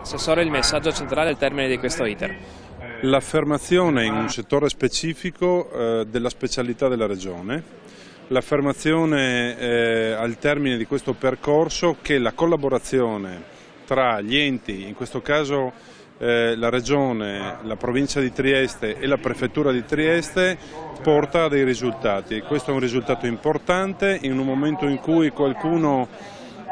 Assessore, il messaggio centrale al termine di questo iter. L'affermazione in un settore specifico eh, della specialità della Regione, l'affermazione eh, al termine di questo percorso che la collaborazione tra gli enti, in questo caso eh, la Regione, la provincia di Trieste e la prefettura di Trieste porta a dei risultati. Questo è un risultato importante in un momento in cui qualcuno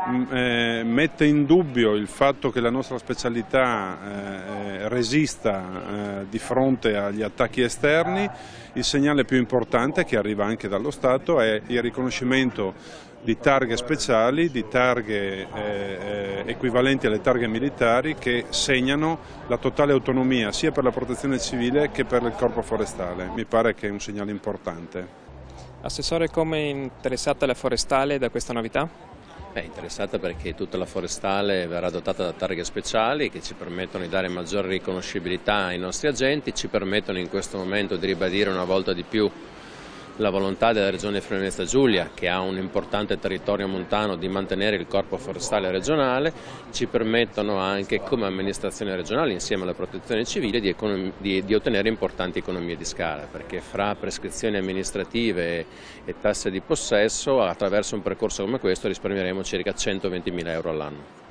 mette in dubbio il fatto che la nostra specialità eh, resista eh, di fronte agli attacchi esterni, il segnale più importante che arriva anche dallo Stato è il riconoscimento di targhe speciali, di targhe eh, equivalenti alle targhe militari che segnano la totale autonomia sia per la protezione civile che per il corpo forestale. Mi pare che è un segnale importante. Assessore, come è interessata la forestale da questa novità? È interessata perché tutta la forestale verrà dotata da targhe speciali che ci permettono di dare maggiore riconoscibilità ai nostri agenti, ci permettono in questo momento di ribadire una volta di più la volontà della Regione Friuli Giulia, che ha un importante territorio montano, di mantenere il corpo forestale regionale, ci permettono anche come amministrazione regionale, insieme alla protezione civile, di, di, di ottenere importanti economie di scala, perché fra prescrizioni amministrative e tasse di possesso, attraverso un percorso come questo risparmieremo circa 120 mila euro all'anno.